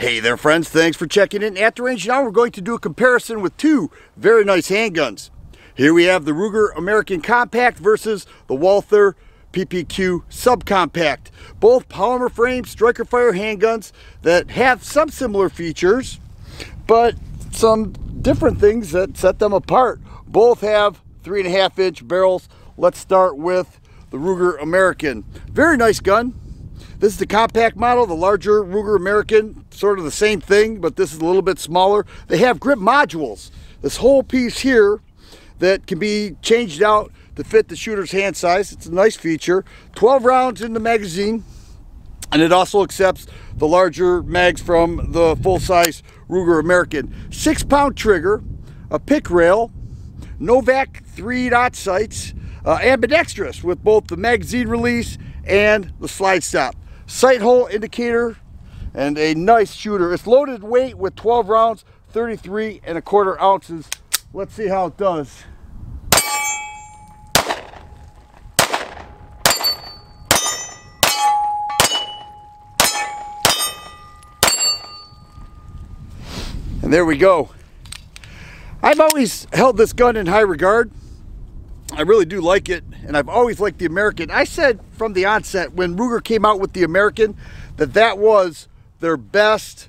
Hey there friends, thanks for checking in at the range. Now we're going to do a comparison with two very nice handguns. Here we have the Ruger American Compact versus the Walther PPQ Subcompact. Both polymer frame striker fire handguns that have some similar features, but some different things that set them apart. Both have three and a half inch barrels. Let's start with the Ruger American. Very nice gun. This is the compact model, the larger Ruger American, sort of the same thing, but this is a little bit smaller. They have grip modules. This whole piece here that can be changed out to fit the shooter's hand size. It's a nice feature. 12 rounds in the magazine, and it also accepts the larger mags from the full-size Ruger American. Six pound trigger, a pic rail, Novak 3 dot sights, uh, ambidextrous with both the magazine release and the slide stop sight hole indicator, and a nice shooter. It's loaded weight with 12 rounds, 33 and a quarter ounces. Let's see how it does. And there we go. I've always held this gun in high regard. I really do like it, and I've always liked the American. I said from the onset when Ruger came out with the American that that was their best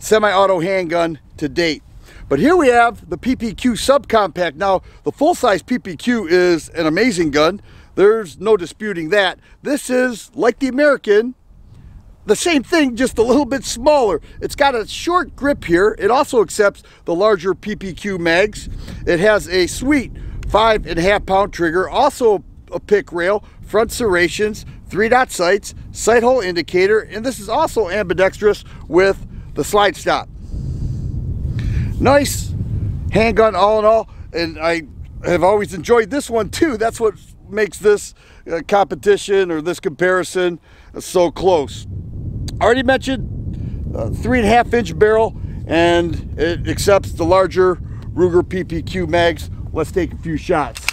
semi-auto handgun to date. But here we have the PPQ subcompact. Now, the full-size PPQ is an amazing gun. There's no disputing that. This is, like the American, the same thing, just a little bit smaller. It's got a short grip here. It also accepts the larger PPQ mags. It has a sweet five and a half pound trigger, also a pic rail, front serrations, three dot sights, sight hole indicator, and this is also ambidextrous with the slide stop. Nice handgun all in all, and I have always enjoyed this one too. That's what makes this uh, competition or this comparison so close. Already mentioned uh, three and a half inch barrel and it accepts the larger Ruger PPQ mags let's take a few shots.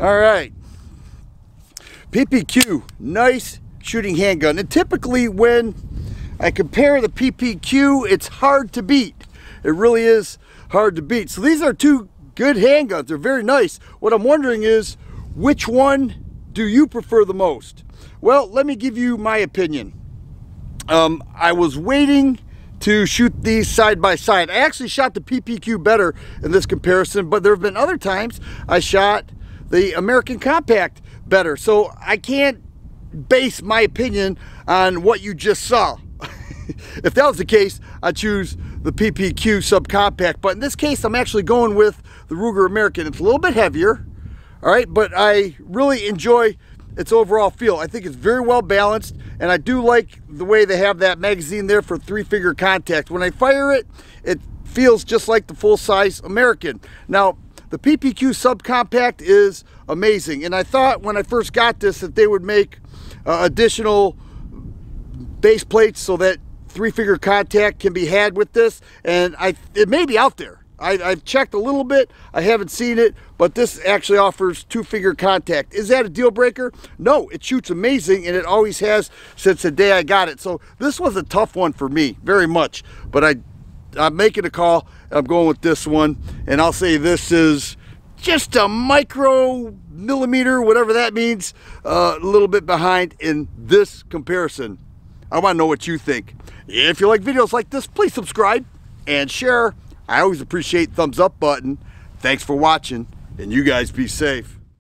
All right. PPQ, nice shooting handgun. And typically when I compare the PPQ, it's hard to beat. It really is hard to beat. So these are two good handguns. They're very nice. What I'm wondering is, which one do you prefer the most? Well, let me give you my opinion. Um, I was waiting to shoot these side by side. I actually shot the PPQ better in this comparison, but there have been other times I shot the American Compact better. So I can't base my opinion on what you just saw. if that was the case, I'd choose the PPQ subcompact. But in this case, I'm actually going with the Ruger American. It's a little bit heavier, all right, but I really enjoy its overall feel. I think it's very well balanced and I do like the way they have that magazine there for three finger contact. When I fire it, it feels just like the full size American. Now, the PPQ subcompact is amazing and I thought when I first got this that they would make uh, additional base plates so that three finger contact can be had with this and I it may be out there I, have checked a little bit. I haven't seen it, but this actually offers two-finger contact. Is that a deal breaker? No, it shoots amazing, and it always has since the day I got it. So this was a tough one for me, very much. But I, I'm making a call. I'm going with this one, and I'll say this is just a micro millimeter, whatever that means, uh, a little bit behind in this comparison. I want to know what you think. If you like videos like this, please subscribe and share. I always appreciate thumbs up button. Thanks for watching, and you guys be safe.